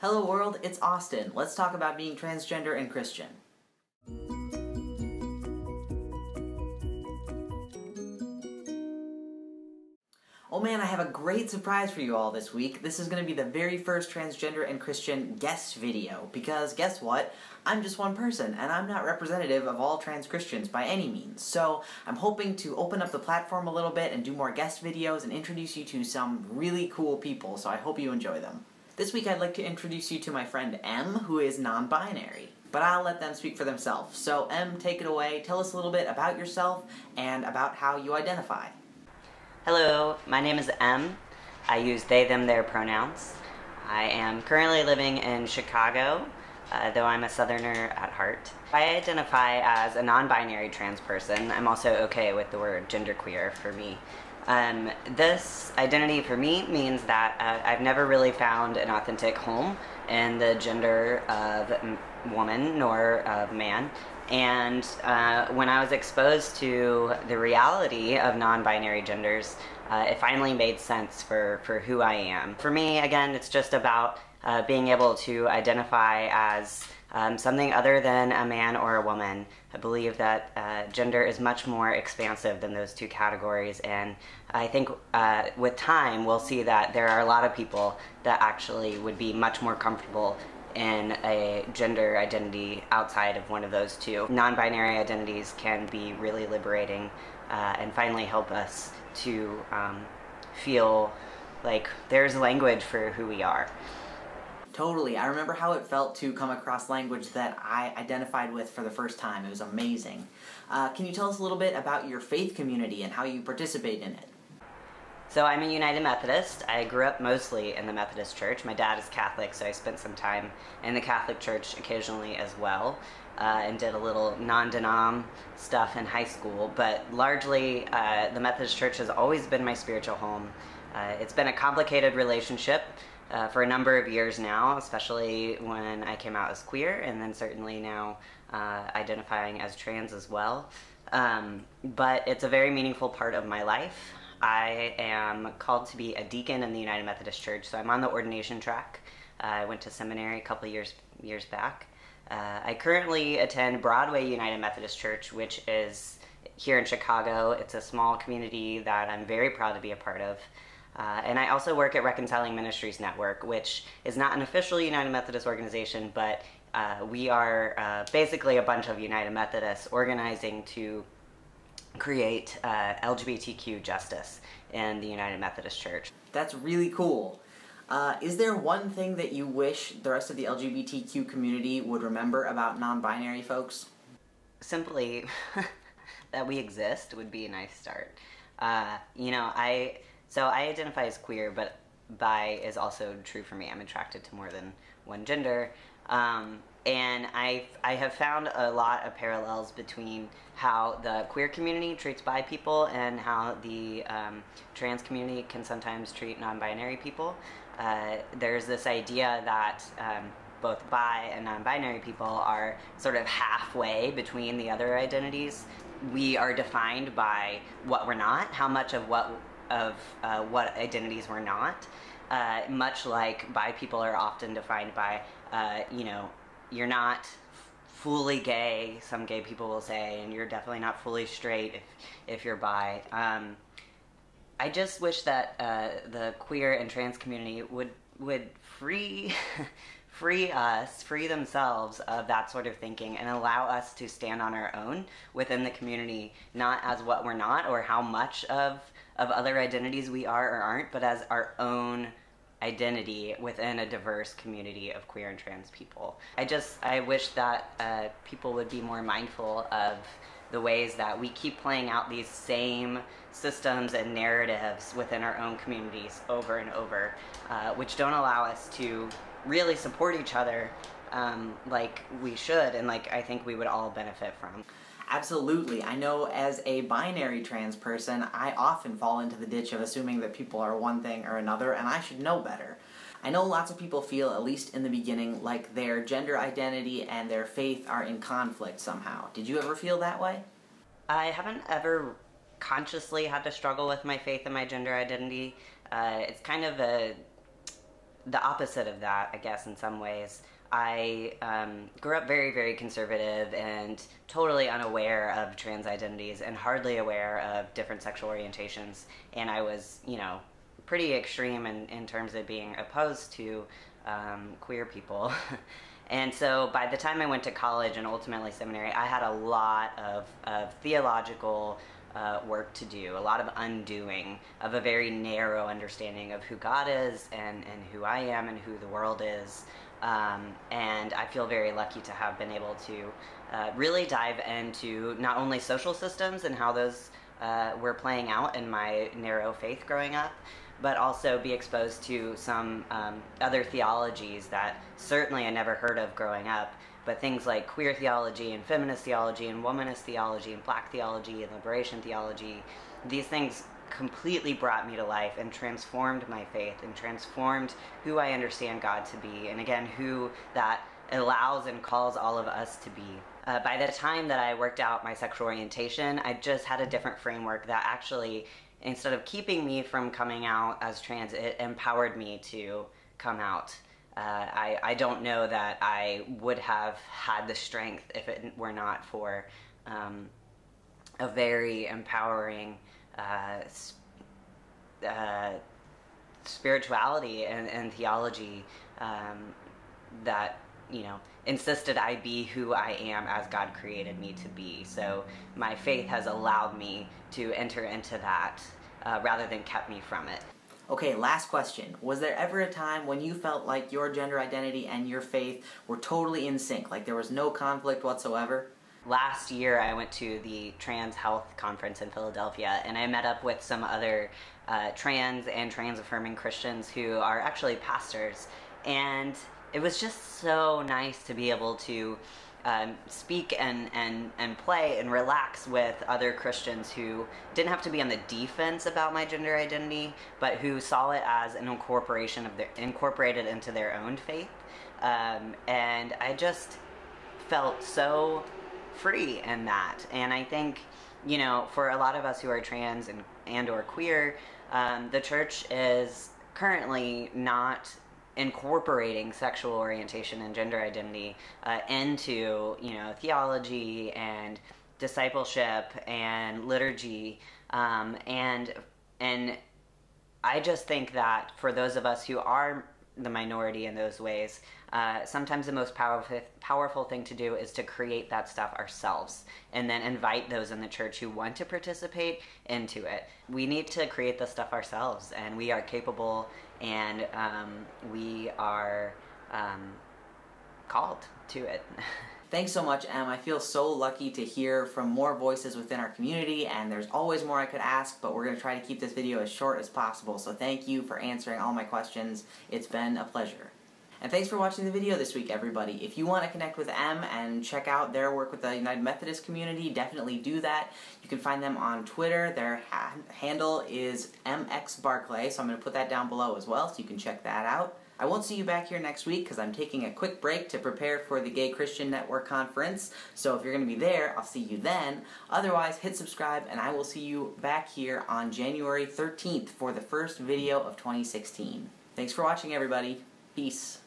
Hello world, it's Austen. Let's talk about being transgender and Christian. Oh man, I have a great surprise for you all this week. This is going to be the very first transgender and Christian guest video, because guess what? I'm just one person, and I'm not representative of all trans Christians by any means. So I'm hoping to open up the platform a little bit and do more guest videos and introduce you to some really cool people, so I hope you enjoy them. This week I'd like to introduce you to my friend M, who is non-binary. But I'll let them speak for themselves. So M, take it away. Tell us a little bit about yourself and about how you identify. Hello, my name is M. I use they, them, their pronouns. I am currently living in Chicago, uh, though I'm a Southerner at heart. I identify as a non binary trans person. I'm also okay with the word genderqueer for me. Um, this identity for me means that uh, I've never really found an authentic home in the gender of woman nor of man. And uh, when I was exposed to the reality of non binary genders, uh, it finally made sense for, for who I am. For me, again, it's just about uh, being able to identify as um, something other than a man or a woman. I believe that uh, gender is much more expansive than those two categories, and I think uh, with time we'll see that there are a lot of people that actually would be much more comfortable in a gender identity outside of one of those two. Non binary identities can be really liberating uh, and finally help us to um, feel like there's language for who we are. Totally. I remember how it felt to come across language that I identified with for the first time. It was amazing. Uh, can you tell us a little bit about your faith community and how you participate in it? So I'm a United Methodist. I grew up mostly in the Methodist Church. My dad is Catholic, so I spent some time in the Catholic Church occasionally as well, uh, and did a little non-denom stuff in high school. But largely, uh, the Methodist Church has always been my spiritual home. Uh, it's been a complicated relationship uh, for a number of years now, especially when I came out as queer, and then certainly now uh, identifying as trans as well. Um, but it's a very meaningful part of my life. I am called to be a deacon in the United Methodist Church, so I'm on the ordination track. Uh, I went to seminary a couple years years back. Uh, I currently attend Broadway United Methodist Church, which is here in Chicago. It's a small community that I'm very proud to be a part of. Uh, and I also work at Reconciling Ministries Network, which is not an official United Methodist organization, but uh, we are uh, basically a bunch of United Methodists organizing to create uh, LGBTQ justice in the United Methodist Church. That's really cool. Uh, is there one thing that you wish the rest of the LGBTQ community would remember about non binary folks? Simply that we exist would be a nice start. Uh, you know, I so I identify as queer, but bi is also true for me. I'm attracted to more than one gender. Um, and I I have found a lot of parallels between how the queer community treats bi people and how the um, trans community can sometimes treat non-binary people. Uh, there's this idea that um, both bi and non-binary people are sort of halfway between the other identities. We are defined by what we're not, how much of what of uh, what identities we're not. Uh, much like bi people are often defined by, uh, you know, you're not fully gay, some gay people will say, and you're definitely not fully straight if, if you're bi. Um, I just wish that uh, the queer and trans community would would free free us, free themselves of that sort of thinking, and allow us to stand on our own within the community, not as what we're not or how much of of other identities we are or aren't, but as our own identity within a diverse community of queer and trans people. I just, I wish that uh, people would be more mindful of the ways that we keep playing out these same systems and narratives within our own communities over and over, uh, which don't allow us to really support each other um, like we should and like I think we would all benefit from. Absolutely. I know as a binary trans person, I often fall into the ditch of assuming that people are one thing or another, and I should know better. I know lots of people feel, at least in the beginning, like their gender identity and their faith are in conflict somehow. Did you ever feel that way? I haven't ever consciously had to struggle with my faith and my gender identity. Uh, it's kind of a the opposite of that, I guess, in some ways. I um, grew up very, very conservative and totally unaware of trans identities and hardly aware of different sexual orientations. And I was, you know, pretty extreme in, in terms of being opposed to um, queer people. and so by the time I went to college and ultimately seminary, I had a lot of, of theological uh, work to do, a lot of undoing of a very narrow understanding of who God is and, and who I am and who the world is. Um, and I feel very lucky to have been able to uh, really dive into not only social systems and how those uh, were playing out in my narrow faith growing up, but also be exposed to some um, other theologies that certainly I never heard of growing up. But things like queer theology and feminist theology and womanist theology and black theology and liberation theology, these things completely brought me to life and transformed my faith and transformed who I understand God to be, and again, who that allows and calls all of us to be. Uh, by the time that I worked out my sexual orientation, I just had a different framework that actually, instead of keeping me from coming out as trans, it empowered me to come out. Uh, I, I don't know that I would have had the strength if it were not for um, a very empowering uh, uh, spirituality and, and theology um, that you know insisted I be who I am as God created me to be. So my faith has allowed me to enter into that uh, rather than kept me from it. Okay, last question. Was there ever a time when you felt like your gender identity and your faith were totally in sync, like there was no conflict whatsoever? last year I went to the Trans Health Conference in Philadelphia and I met up with some other uh, trans and trans affirming Christians who are actually pastors. And it was just so nice to be able to um, speak and, and, and play and relax with other Christians who didn't have to be on the defense about my gender identity, but who saw it as an incorporation of their incorporated into their own faith. Um, and I just felt so free in that. And I think, you know, for a lot of us who are trans and, and or queer, um, the church is currently not incorporating sexual orientation and gender identity uh, into, you know, theology and discipleship and liturgy. Um, and and I just think that for those of us who are the minority in those ways, uh, sometimes the most powerful powerful thing to do is to create that stuff ourselves and then invite those in the church who want to participate into it. We need to create the stuff ourselves, and we are capable, and um, we are um, called to it. Thanks so much, M. I feel so lucky to hear from more voices within our community, and there's always more I could ask, but we're going to try to keep this video as short as possible. So thank you for answering all my questions. It's been a pleasure. And thanks for watching the video this week, everybody. If you want to connect with M and check out their work with the United Methodist community, definitely do that. You can find them on Twitter. Their ha handle is mxbarclay, so I'm going to put that down below as well, so you can check that out. I won't see you back here next week because I'm taking a quick break to prepare for the Gay Christian Network Conference. So if you're going to be there, I'll see you then. Otherwise, hit subscribe and I will see you back here on January 13th for the first video of 2016. Thanks for watching, everybody. Peace.